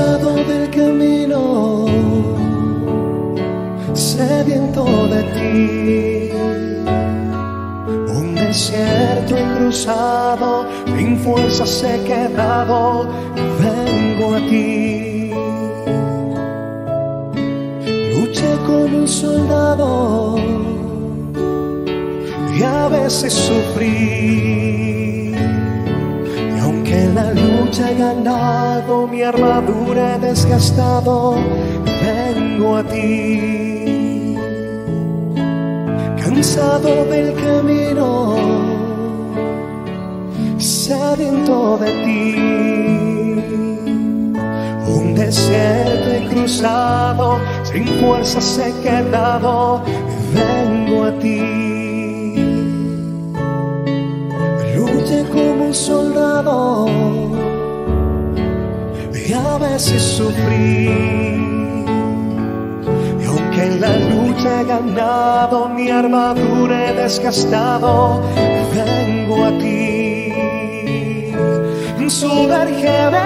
Del camino, sediento de ti. Un desierto cruzado, sin fuerzas he quedado, vengo a ti. Luché como un soldado y a veces sufrí. Aunque la lucha he ganado, mi armadura he desgastado, vengo a ti. Cansado del camino, sediento de ti. Un desierto he cruzado, sin fuerzas he quedado, vengo a ti. Soldado y a veces sufrí. Y aunque en la lucha he ganado, mi armadura he desgastado, vengo a ti. Sumergeme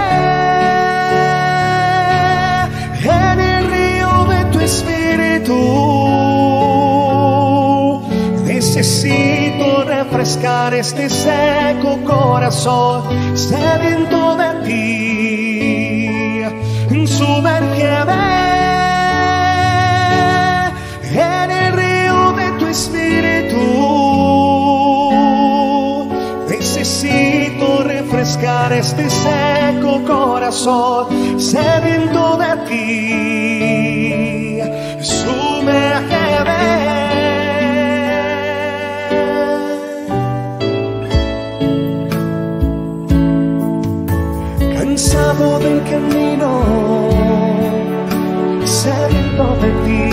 en el río de tu espíritu. Necesito refrescar este seco corazón sediento de ti. Sumérgeme en el río de tu espíritu. Necesito refrescar este seco corazón sediento de ti. Sumérgeme trazado del camino, saliendo de ti.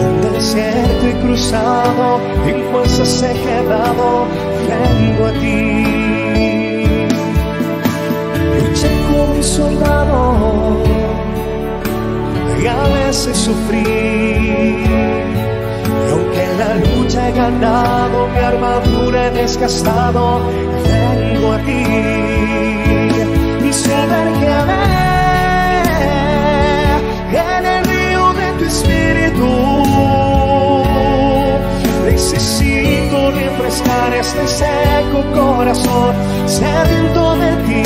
El desierto he cruzado, en fuerzas he quedado, vengo a ti. Luché como un soldado, y a veces sufrí. Y aunque la lucha he ganado, mi armadura he desgastado, vengo vengo a ti y se en el río de tu espíritu. Necesito refrescar este seco corazón sediento de ti.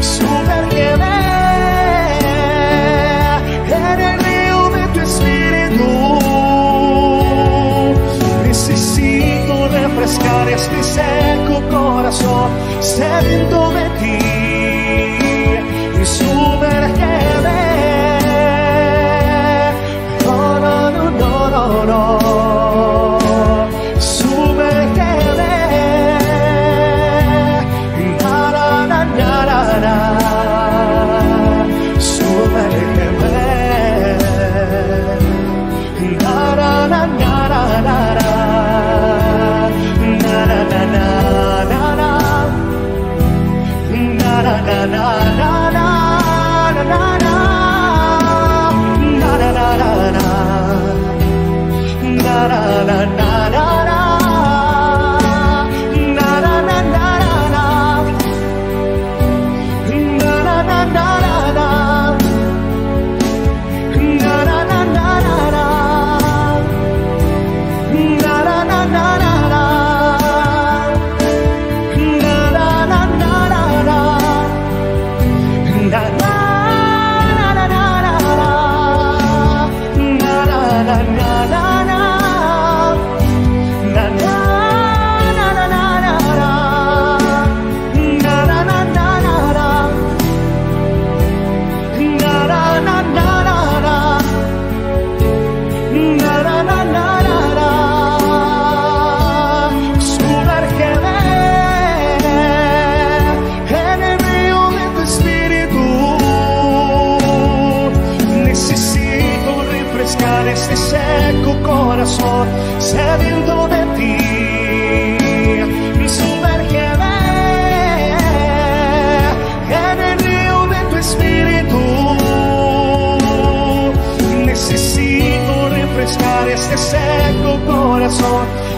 Sumérgeme refrescar este seco corazón sediento de ti.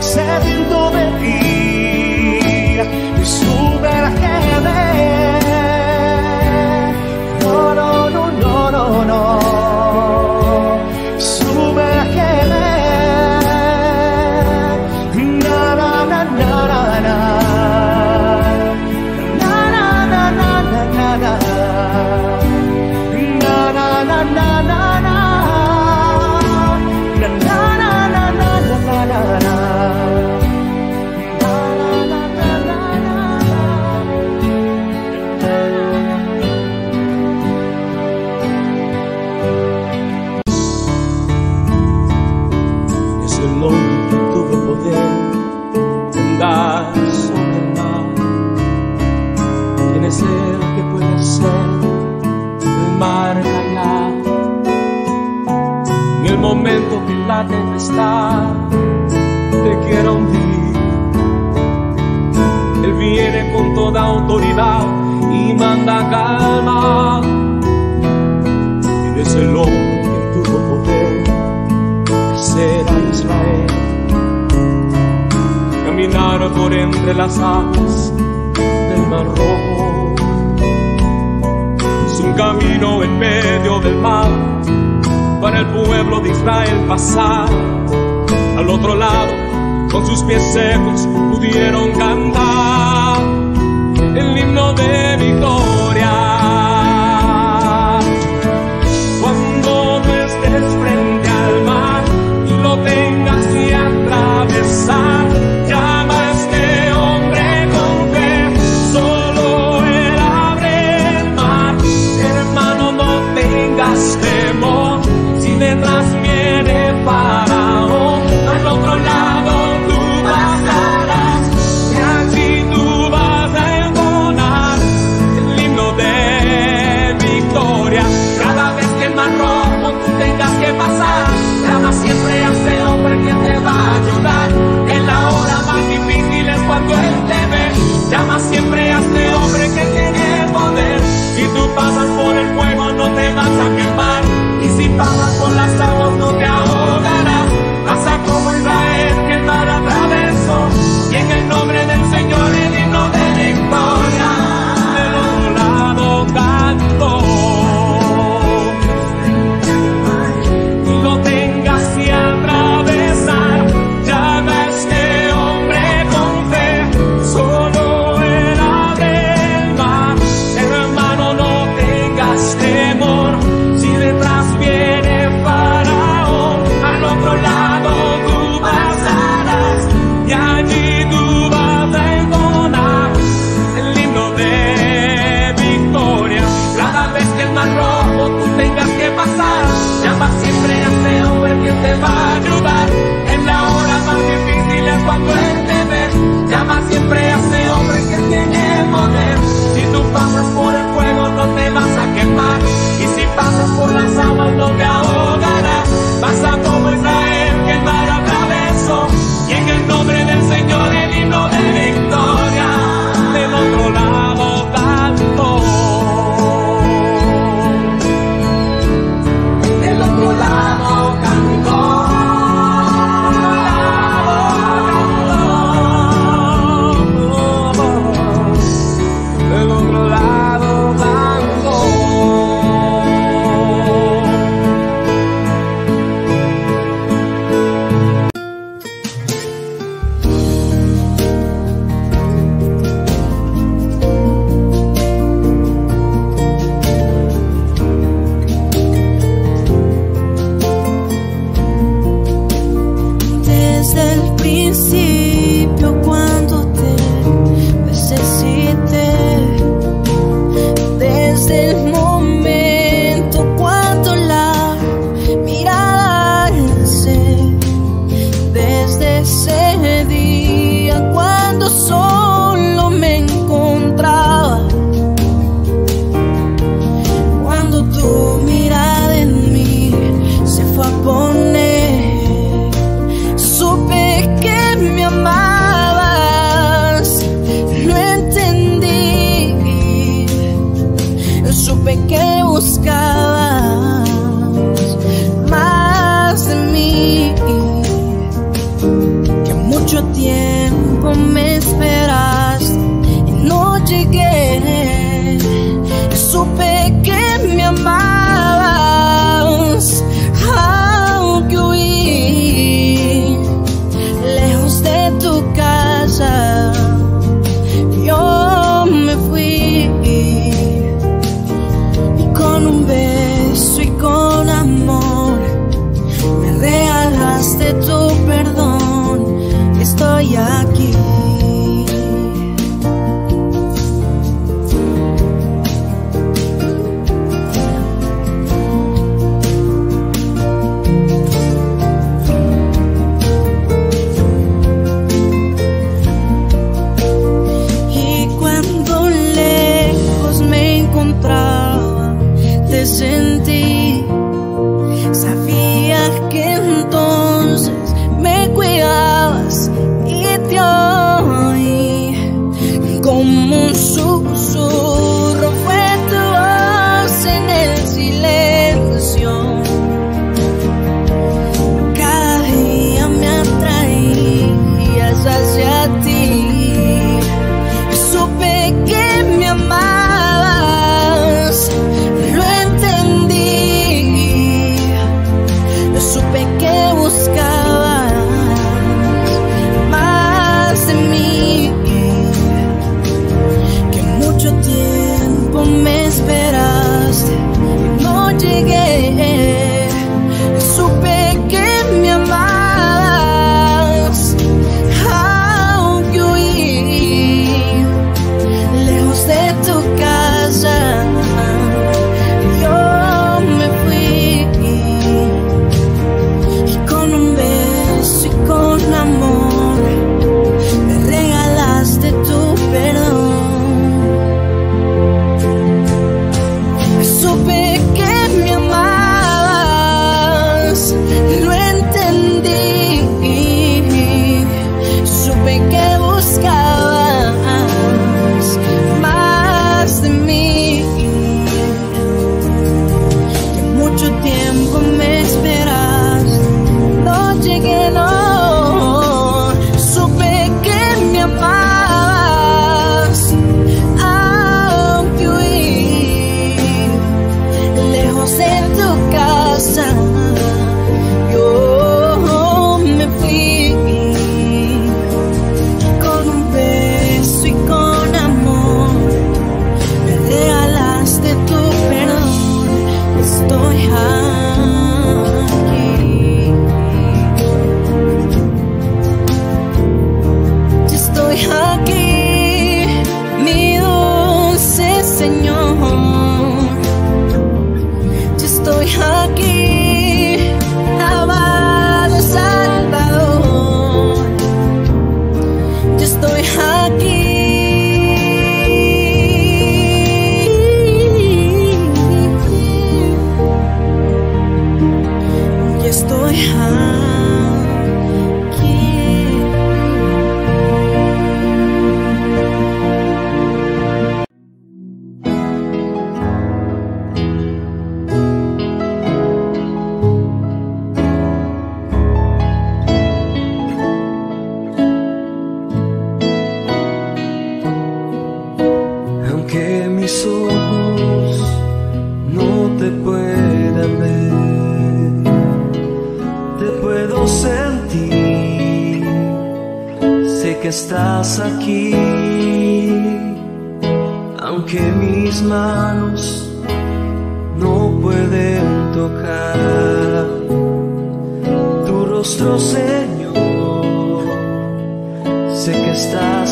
seven toda autoridad y manda calma. Eres el hombre que tuvo poder, será Israel. Caminar por entre las aguas del mar rojo. Es un camino en medio del mar para el pueblo de Israel pasar al otro lado con sus pies secos pudieron cantar el himno de mi corazón.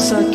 Estás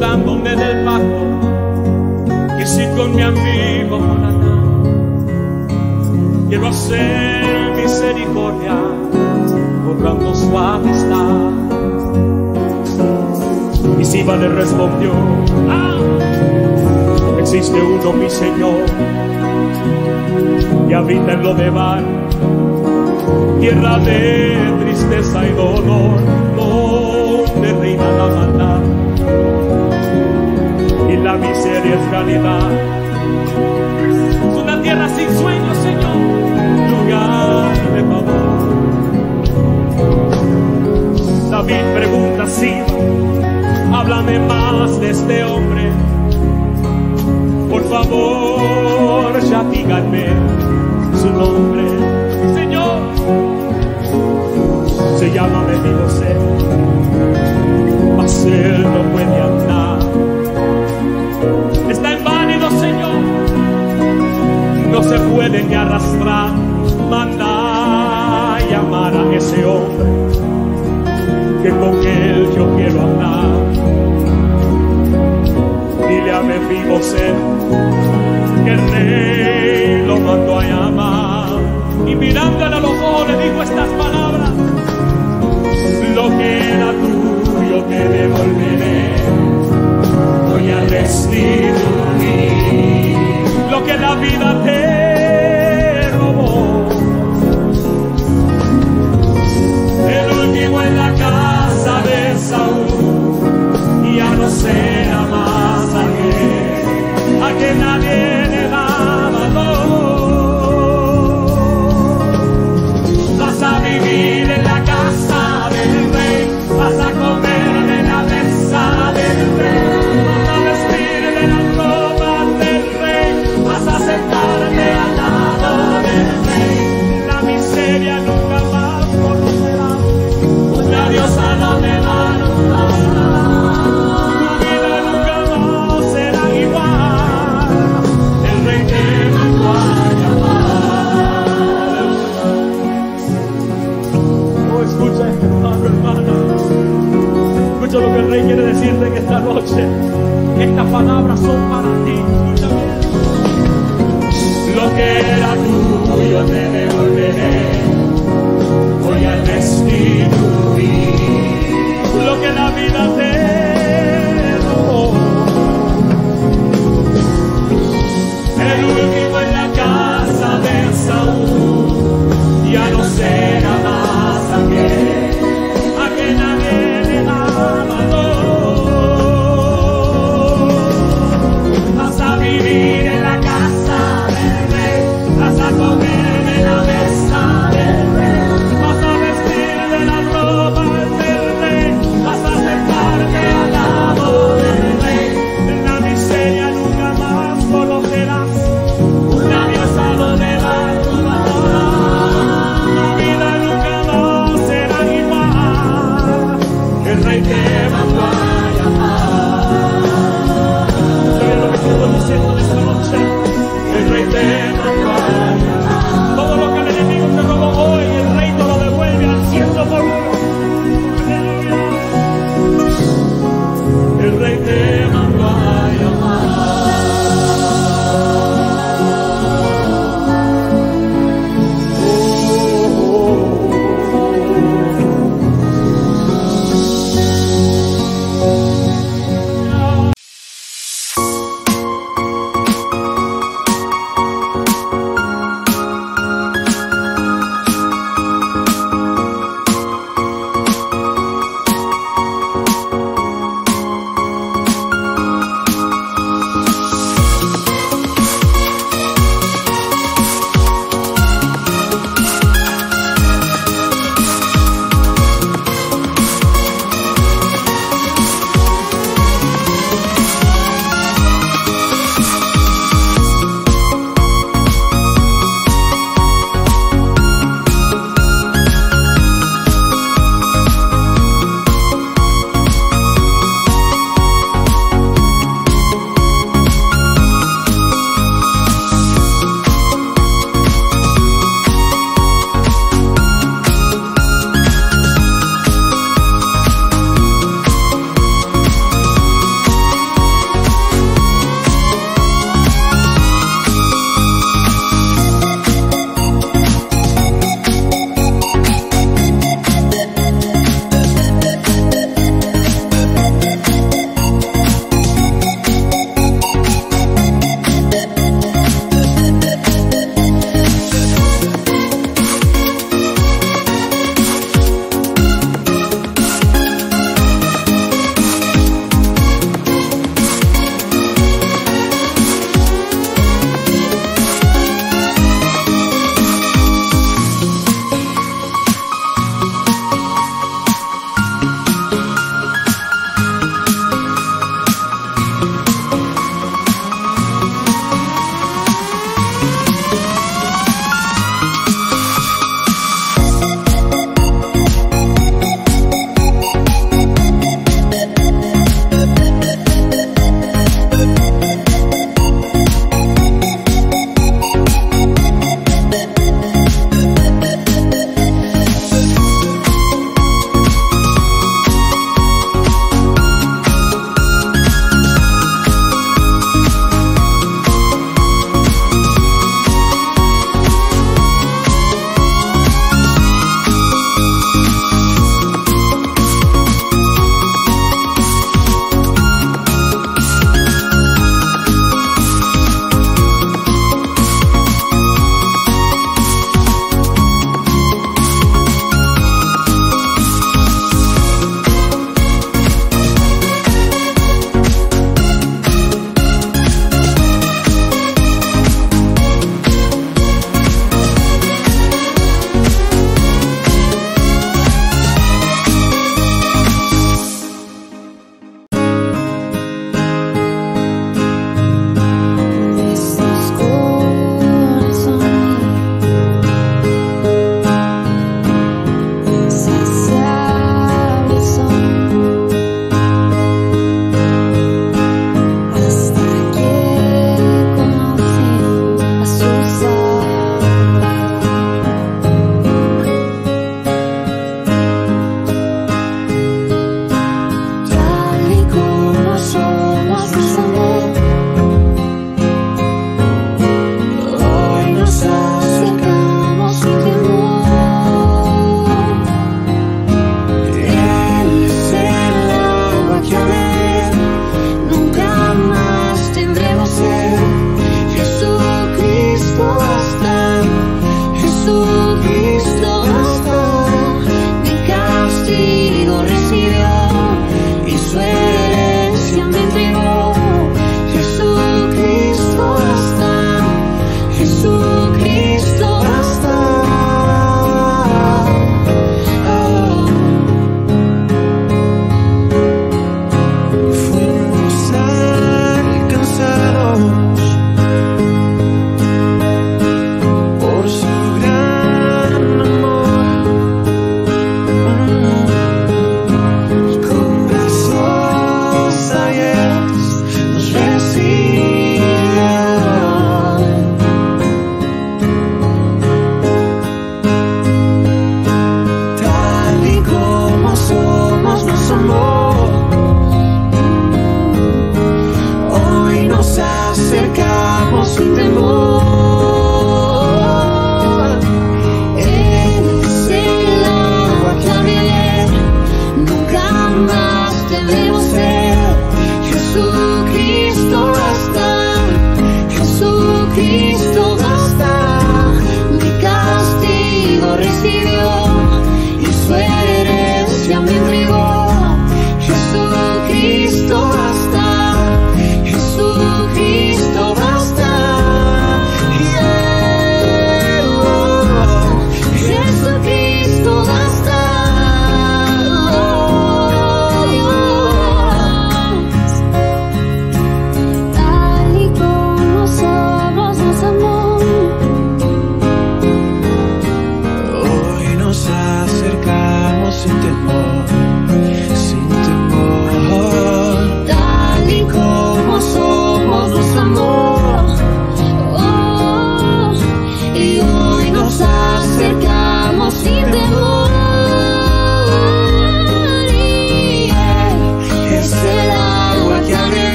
recordándome del pacto que sí con mi amigo Jonatán. Quiero hacer misericordia, borrando su amistad. Y Siba le respondió, ah, existe uno mi Señor, y habita en lo de bar, tierra de tristeza y dolor, donde reina la maldad miseria es realidad. Una tierra sin sueños, Señor, lugar de favor. David pregunta así, háblame más de este hombre. Por favor, ya díganme su nombre. Señor, se llama José, mas él no puede andar. No se puede ni arrastrar. Manda llamar a ese hombre que con él yo quiero andar. Dile a José que el rey lo mandó a llamar y mirándole a los ojos le dijo estas palabras lo que era tuyo te devolveré. Voy a restituir lo que la vida te Último en la casa de Saúl. Ya no será más aquel a que nadie rey quiere decirte en esta noche. Estas palabras son para ti. Lo que era tuyo te devolveré. Voy a restituir lo que la vida te robó. El último en la casa de Saúl ya no será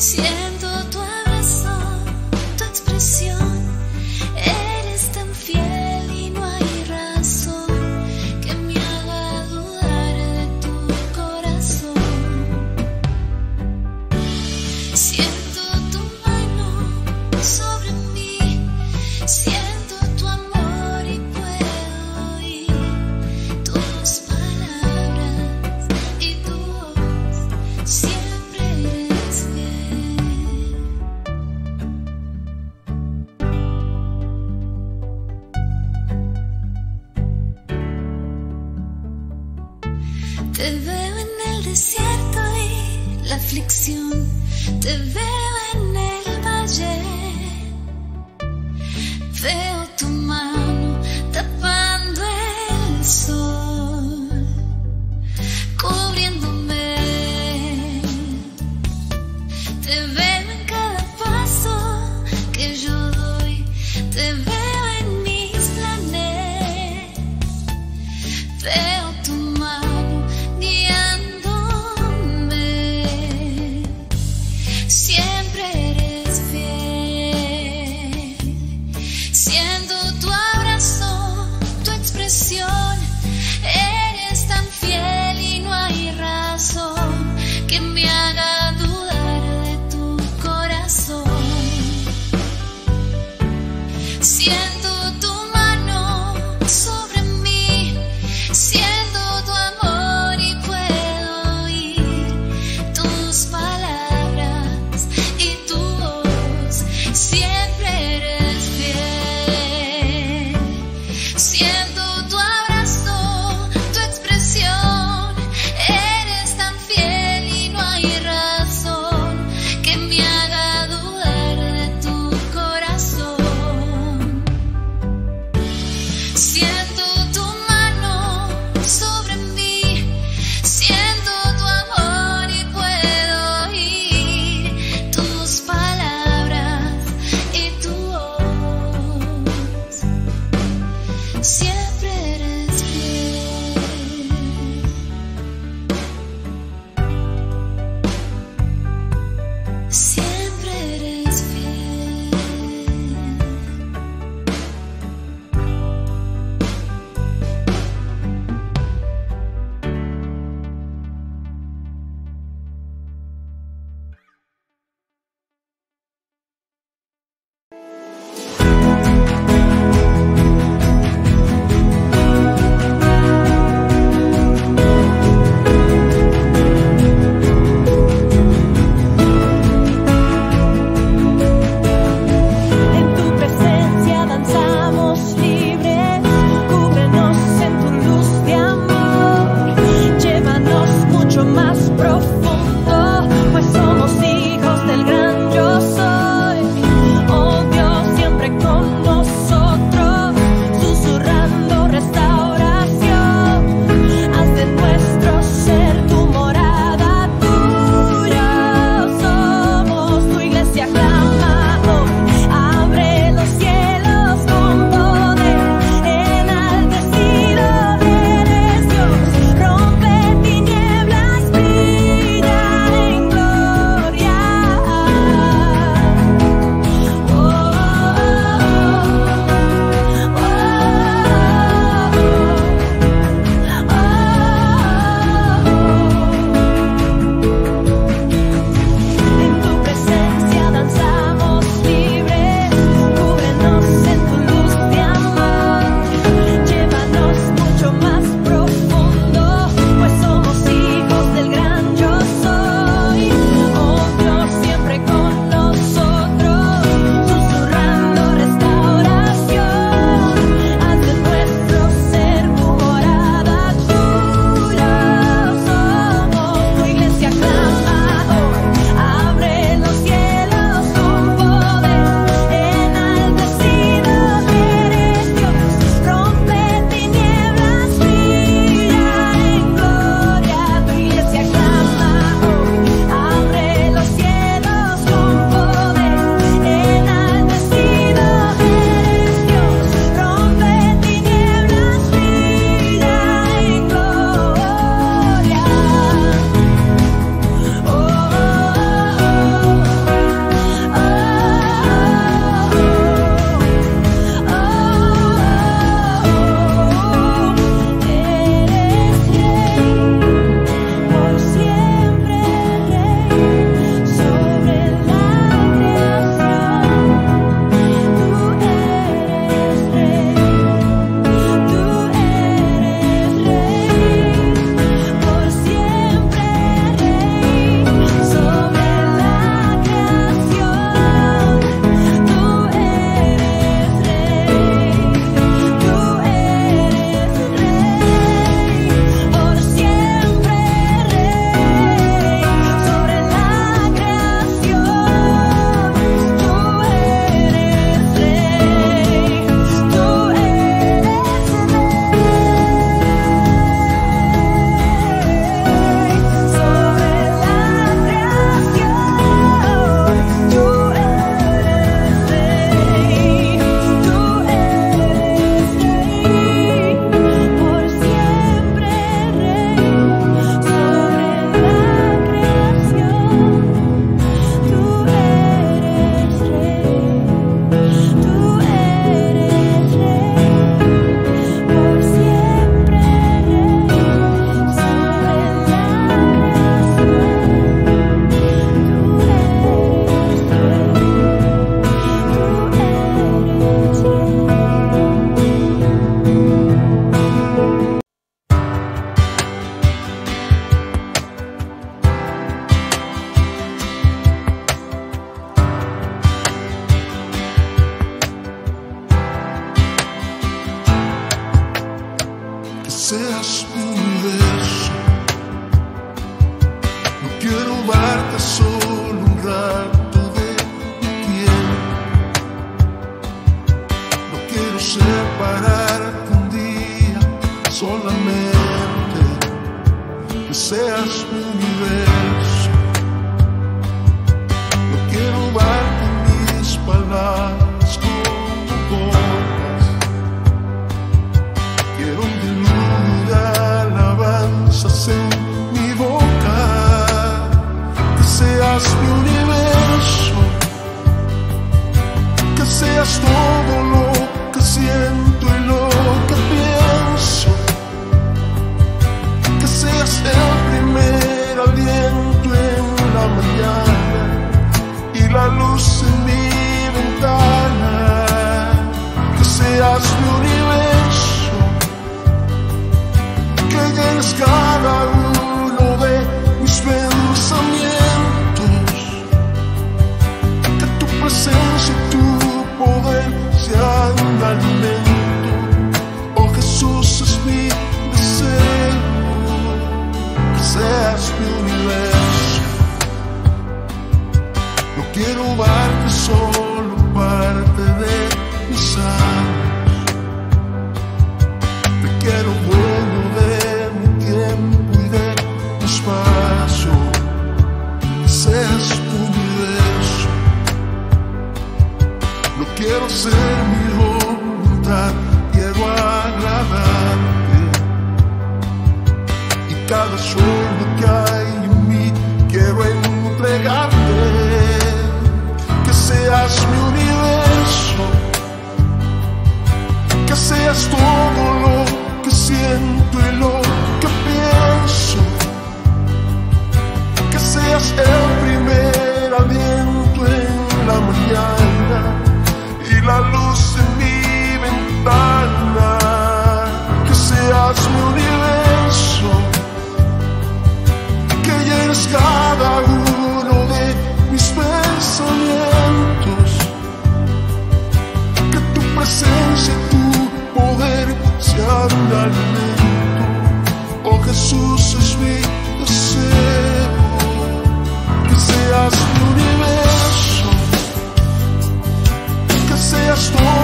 Siento podemos reparar um dia solamente que seas o universo. Eu quero dar-te minhas palavras como gotas. Quero um dilúvio de alabança sem me boca. Que seas meu universo. Que seas todo lo siento y lo que pienso, que seas el primer aliento en la mañana y la luz en mi ventana, que seas mi universo, que llenes cada uno de mis pensamientos. Que tu presencia y tu poder sean un alimento. Oh Jesús es mi deseo, que seas mi universo que seas todo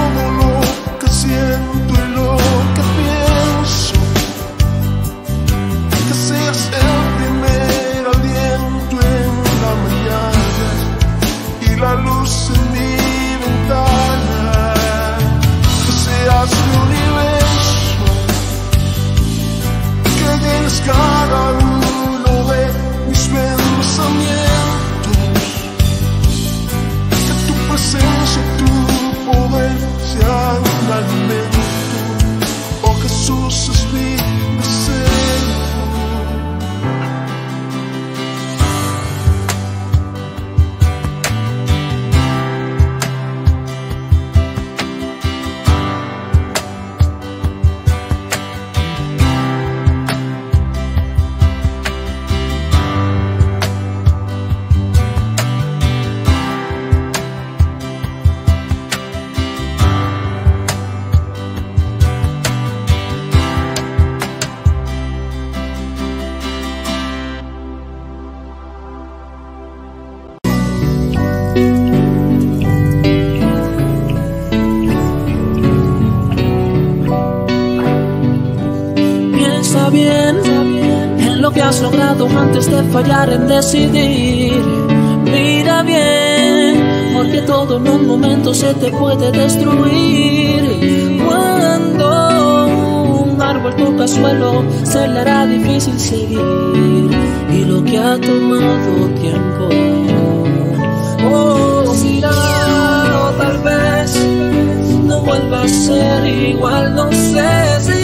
antes de fallar en decidir. Mira bien, porque todo en un momento se te puede destruir. Cuando un árbol toca suelo, se le hará difícil seguir. Y lo que ha tomado tiempo, oh, o tal vez no vuelva a ser igual, no sé si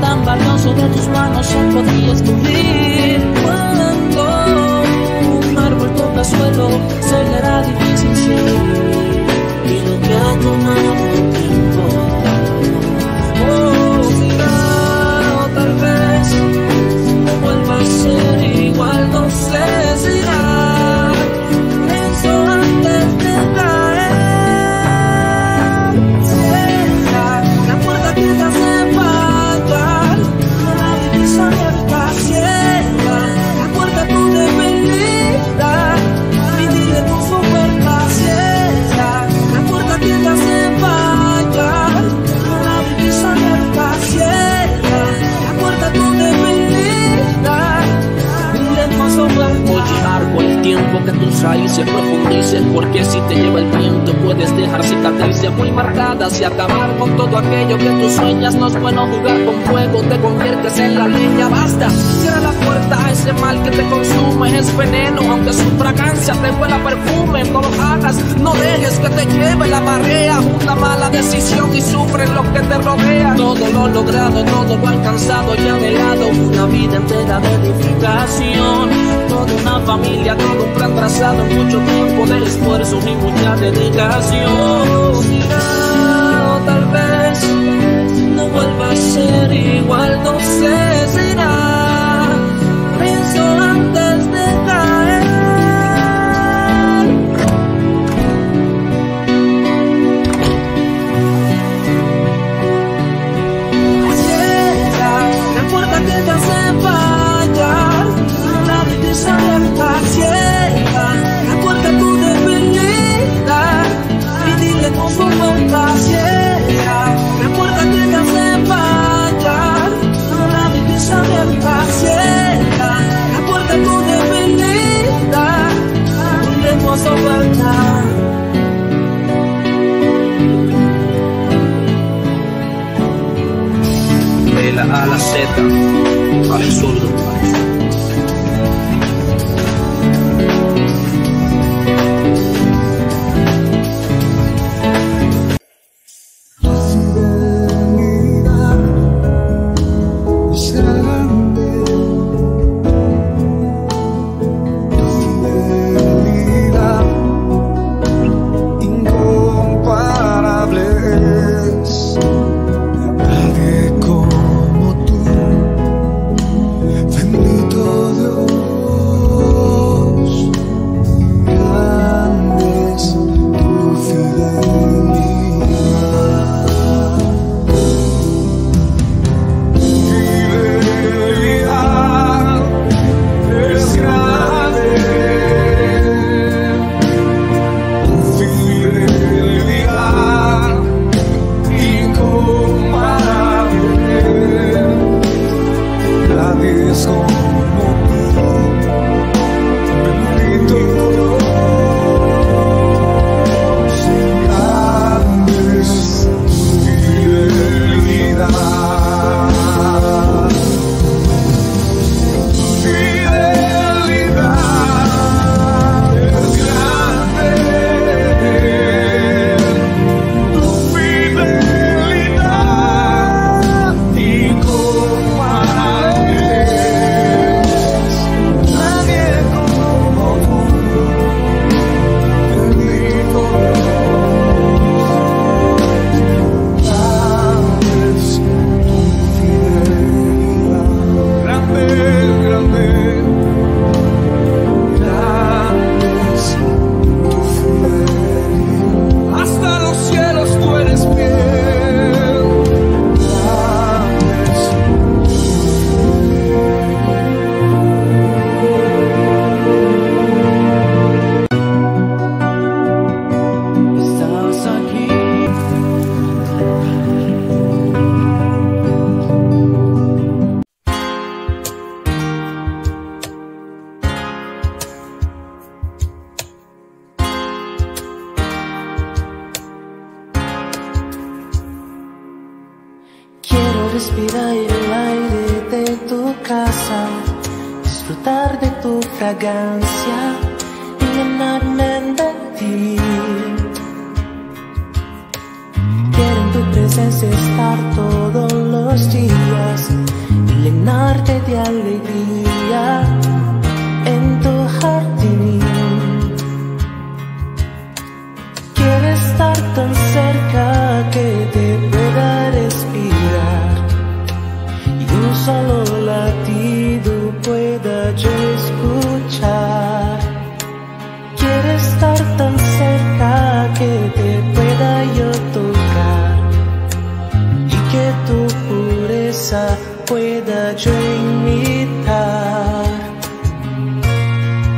tan valioso de tus manos se podría escurrir. Cuando un árbol toca suelo, se le hará difícil seguir. Y lo que ha tomado tiempo, oh, o tal vez vuelva a ser igual, no sé Porque si te lleva el viento puedes dejar cicatrices muy marcadas y acabar con todo aquello que tú sueñas. No es bueno jugar con fuego, te conviertes en la leña. Basta, cierra la puerta a ese mal que te consume. Es veneno, aunque su fragancia te huela perfume. No lo hagas, no dejes que te lleve la marea. Una mala decisión y sufre lo que te rodea. Todo lo logrado, todo lo alcanzado y anhelado. Una vida entera de edificación. Toda una familia, todo un plan trazado. Mucho tiempo de esfuerzo y mucha dedicación. Será, o tal vez no vuelva a ser igual, no sé, A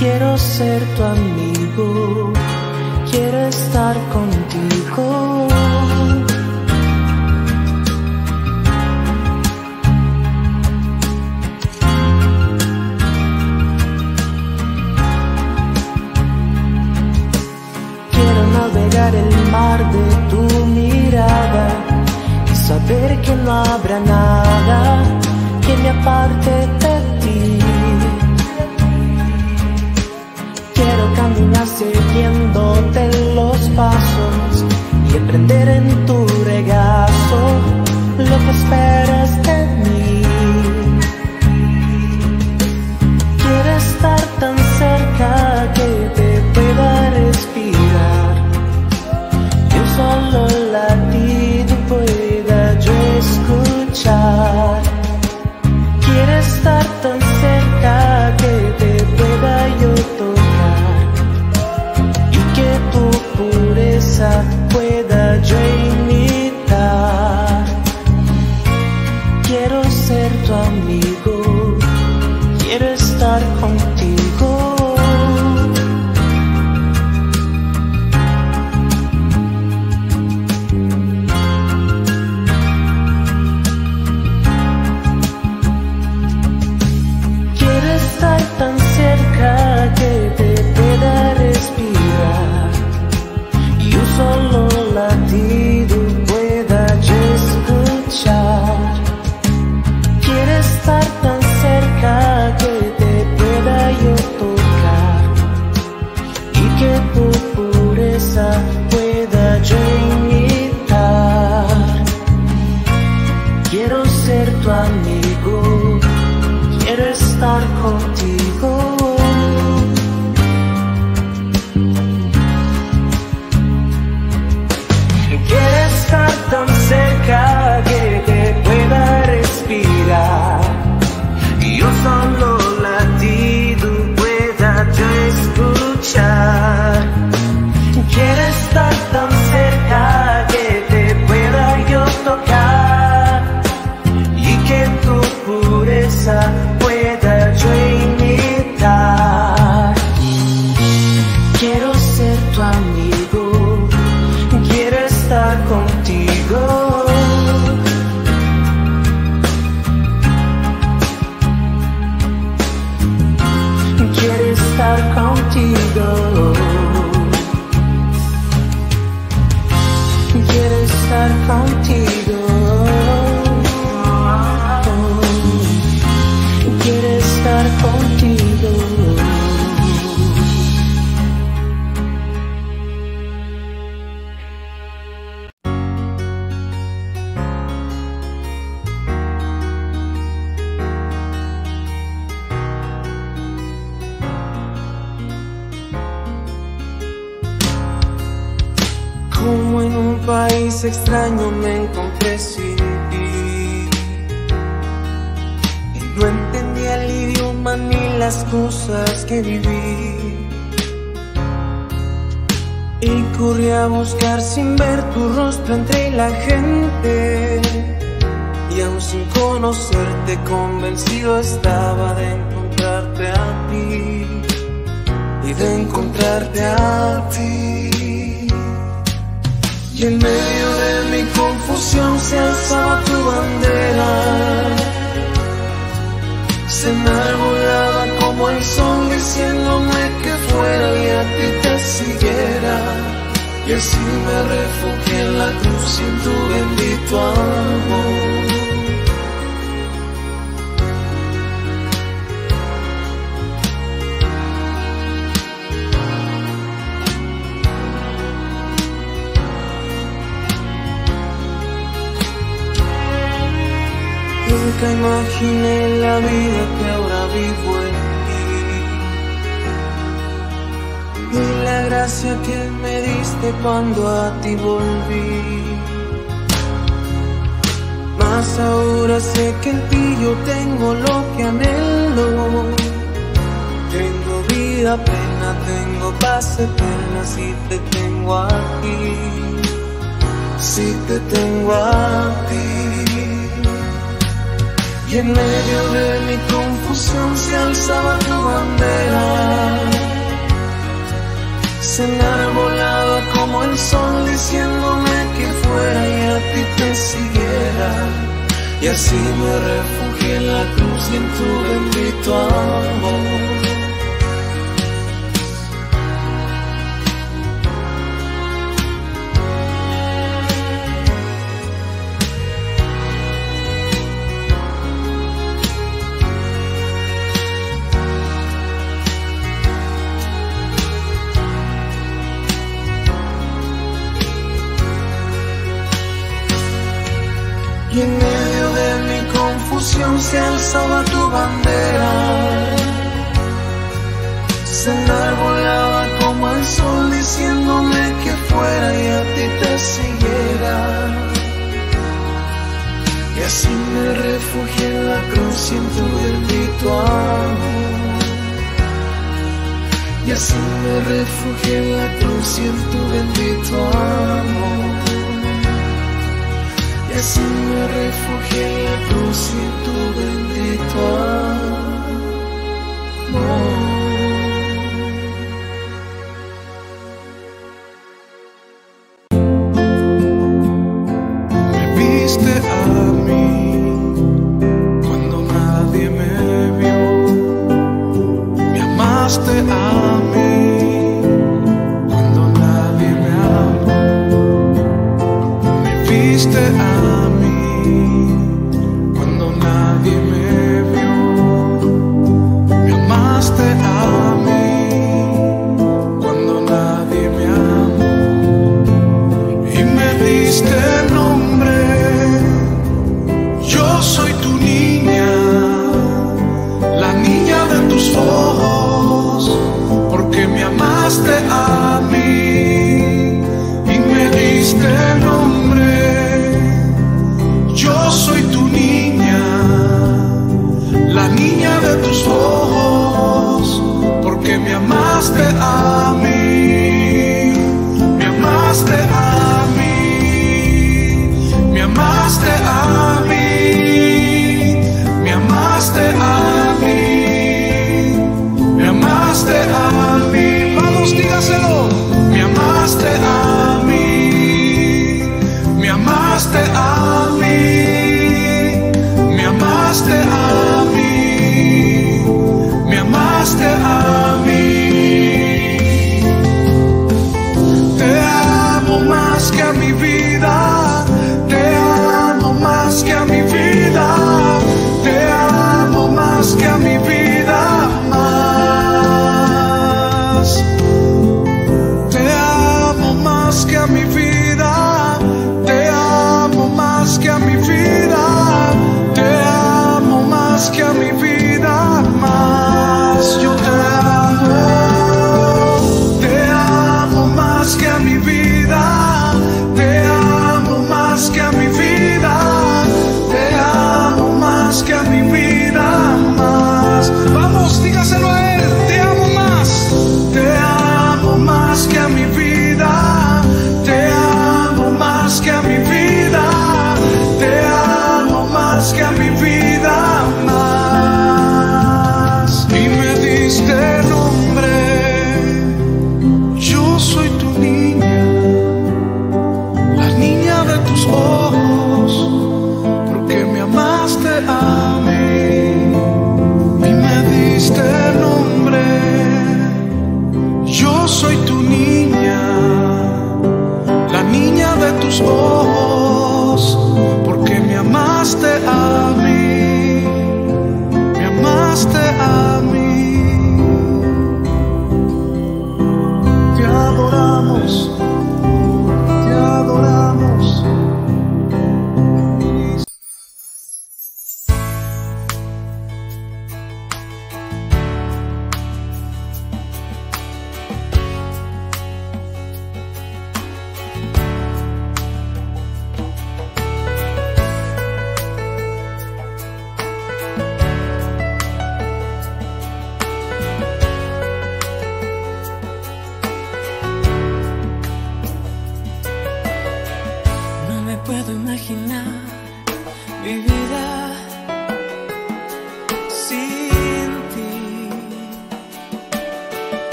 Quiero ser tu amigo, quiero estar contigo. cruzar el mar de tu mirada y saber que no habrá nada que me aparte de ti. Siguiéndote los pasos y emprender en tu regazo lo que esperas de mí. Y corrí a buscar sin ver tu rostro entre la gente. Y aún sin conocerte, convencido estaba de encontrarte a ti. Y de encontrarte a ti. Y en medio de mi confusión se alzaba tu bandera. Se enarbolaba como el sol diciéndome fuera y a ti te siguiera. Y así me refugié en la cruz en tu bendito amor. Nunca imaginé la vida que ahora vivo en gracia que me diste cuando a ti volví. Mas ahora sé que en ti yo tengo lo que anhelo. Tengo vida plena, tengo paz eterna si te tengo a ti. Si te tengo a ti. Y en medio de mi confusión se alzaba tu bandera. Se enarbolaba como el sol diciéndome que fuera y a ti te siguiera. Y así me refugié en la cruz y en tu bendito amor. se alzaba tu bandera, se enarbolaba como el sol diciéndome que fuera y a ti te siguiera. Y así me refugié en la cruz y en tu bendito amor. Y así me refugié en la cruz y en tu bendito amor. Y así me refugié en la cruz y tu bendito. diste nombre. Yo soy tu niña, la niña de tus ojos.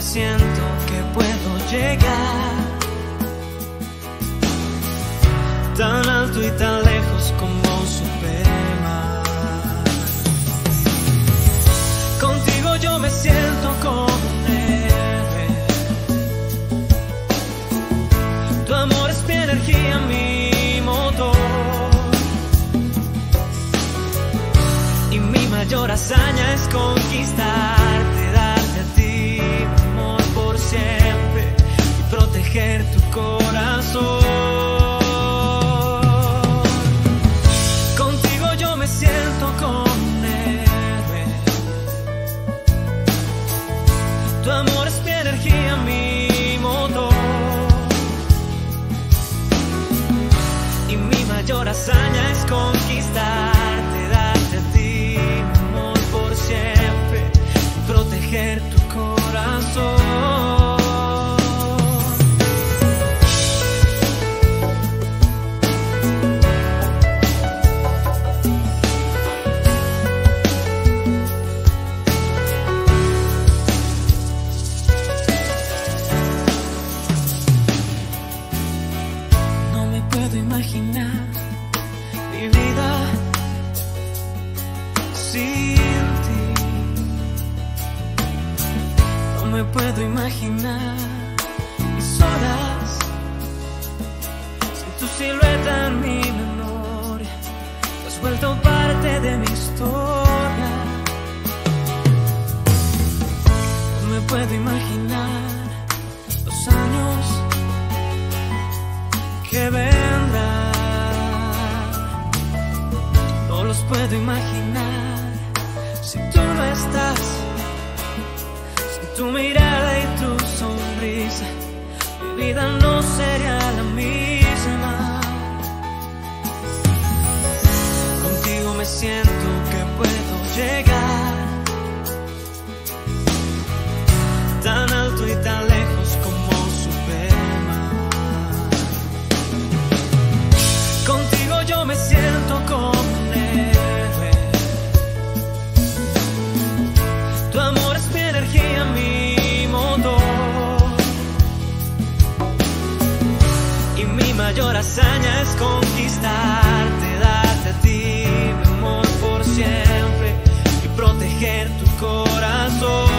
Me siento que puedo llegar tan alto y tan lejos como Superman. Contigo yo me siento como. Tu amor es mi energía, mi motor. Y mi mayor hazaña es conquistarte, tu corazón. Contigo yo me siento como un héroe. Tu amor es mi energía, mi motor. Y mi mayor hazaña es conquistarte, puedo imaginar los años que vendrán. No los puedo imaginar si tú no estás. Sin tu mirada y tu sonrisa, mi vida no sería la misma. Contigo me siento que puedo llegar mayor hazaña es conquistarte, darte a ti mi amor por siempre y proteger tu corazón.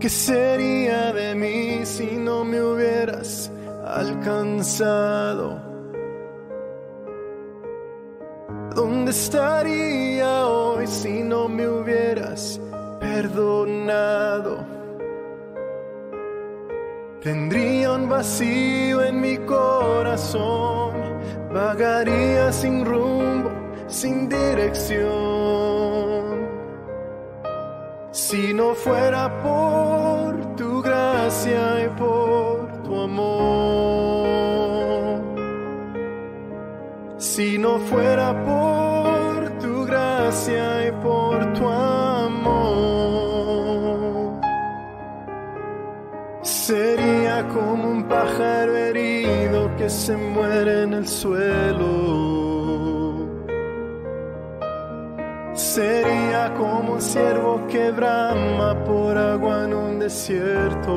¿Qué sería de mí si no me hubieras alcanzado? ¿Dónde estaría hoy si no me hubieras perdonado? Tendría un vacío en mi corazón, vagaría sin rumbo, sin dirección. Si no fuera por tu gracia y por tu amor. Si no fuera por tu gracia y por tu amor. Sería como un pájaro herido que se muere en el suelo. Como un ciervo que brama por agua en un desierto.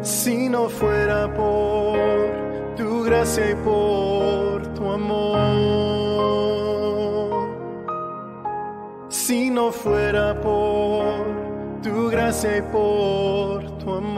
Si no fuera por tu gracia y por tu amor. Si no fuera por tu gracia y por tu amor.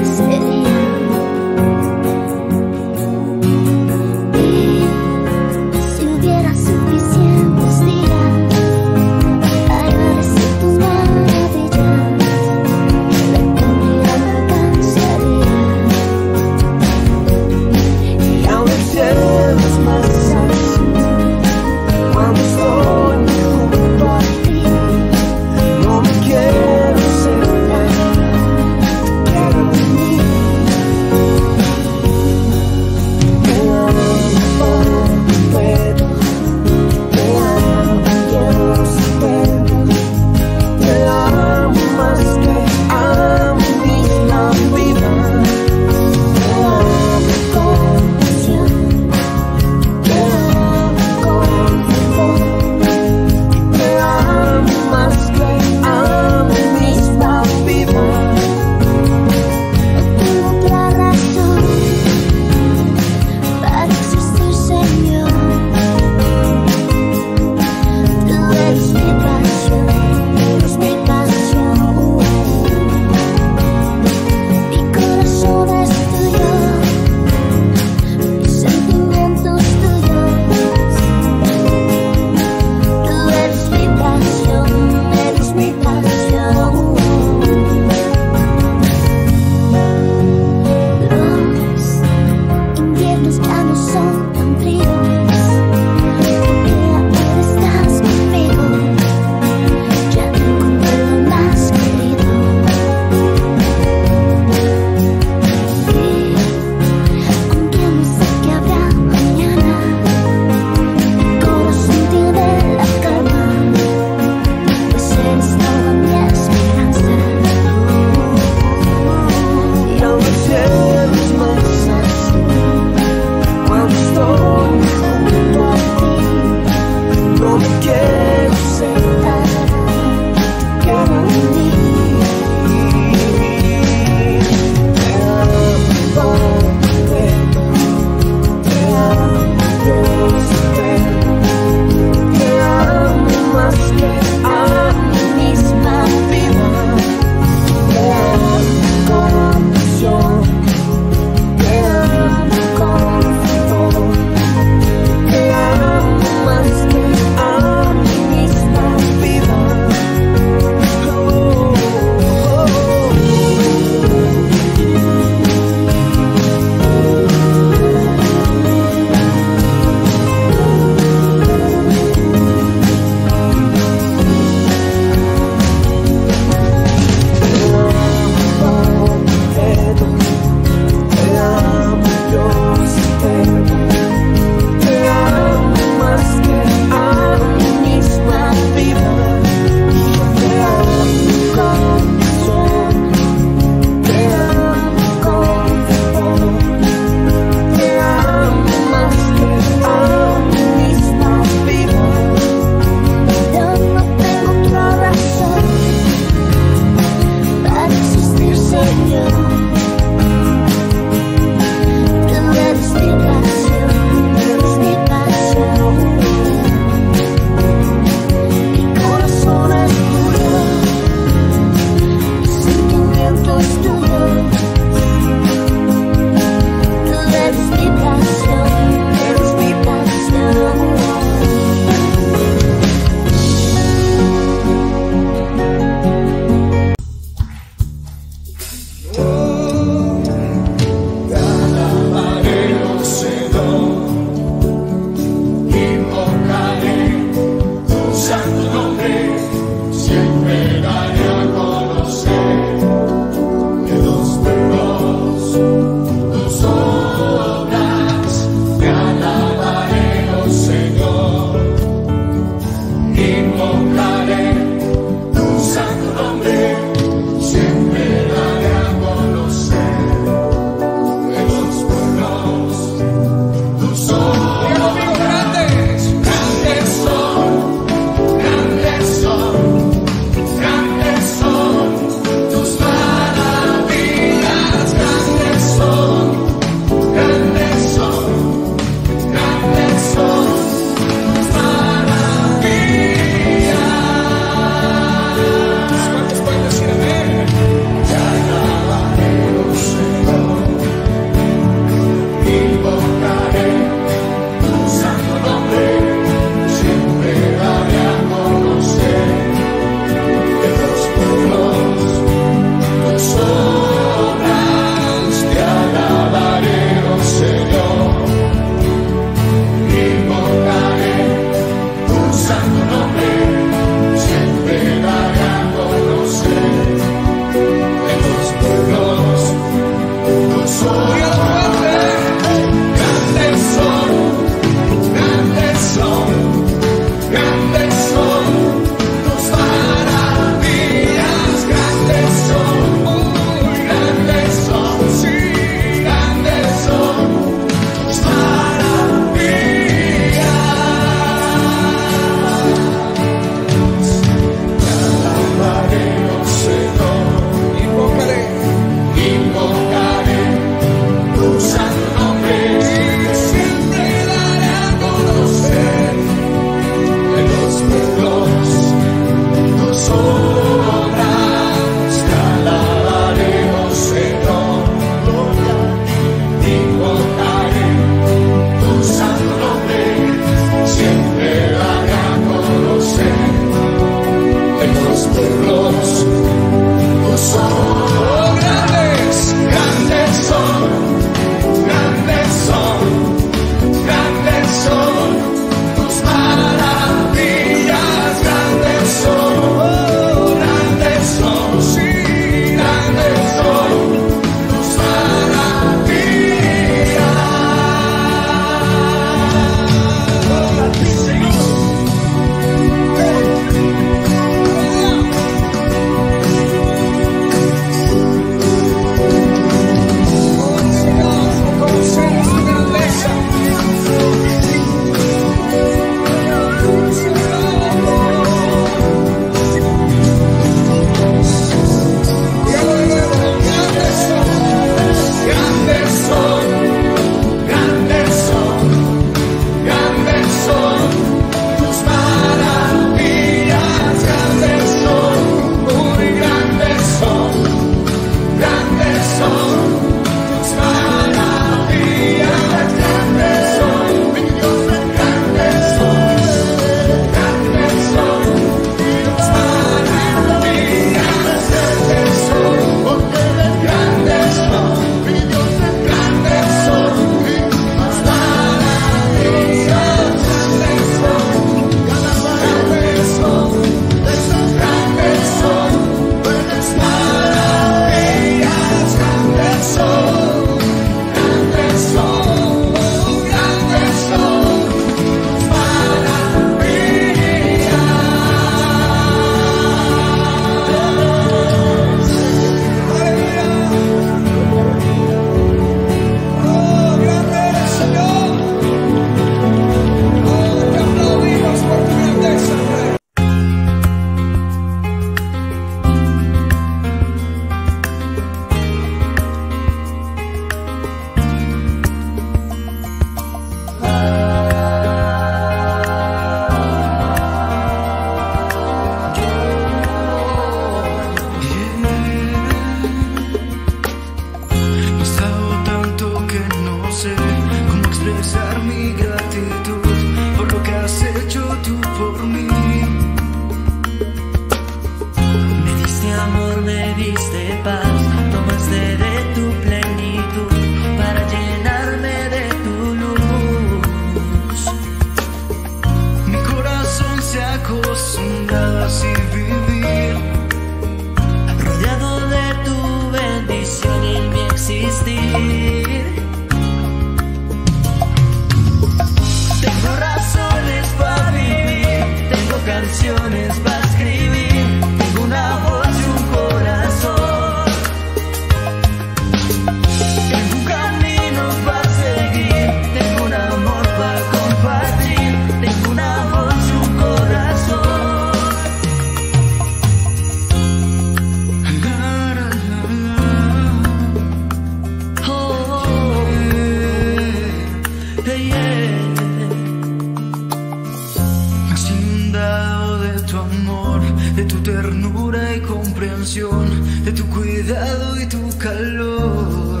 tu amor, de tu ternura y comprensión, de tu cuidado y tu calor.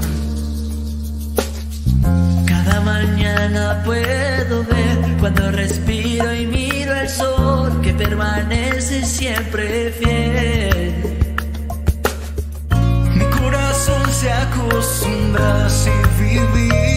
Cada mañana puedo ver cuando respiro y miro el sol que permanece siempre fiel. Mi corazón se acostumbra a vivir.